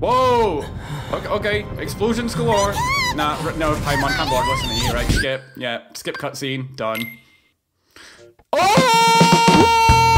Whoa! Okay, okay. explosions galore. Nah, no, Paimon can't board listen to you, right? Skip. Yeah, skip cutscene. Done. Oh!